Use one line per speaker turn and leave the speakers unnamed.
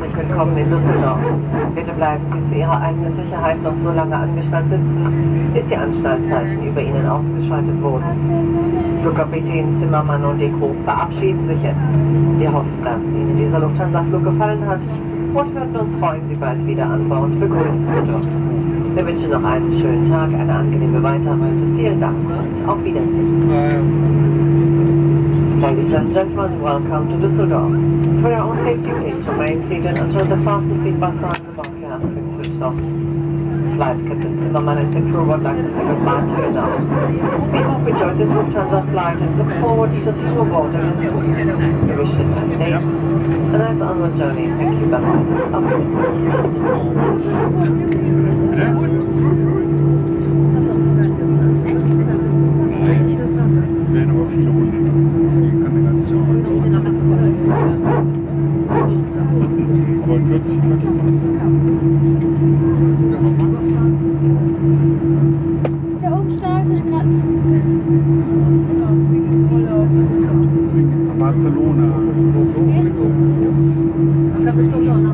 willkommen in Düsseldorf. Bitte bleiben Sie zu Ihrer eigenen Sicherheit noch so lange angespannt sitzen, bis die Anschnallzeichen über Ihnen ausgeschaltet wurden. Flugkapitän Zimmermann und Crew verabschieden sich jetzt. Wir hoffen, dass Ihnen dieser Lufthansa-Flug gefallen hat und würden uns freuen, Sie bald wieder an Bord begrüßen zu dürfen. Wir wünschen noch einen schönen Tag, eine angenehme Weiterreise. Vielen Dank und auf Wiedersehen. Ladies and gentlemen, welcome to Düsseldorf. For your own safety, please remain seated until the fasten seatbelt sign above you has been switched off. Flight Captain Zimmerman and the crew would like to say goodbye to you now. We hope you enjoyed this Lufthansa flight and look forward to seeing you aboard again soon. We wish you a nice day, a nice onward journey. Thank you, bye-bye.
Es wären aber viele Hunde.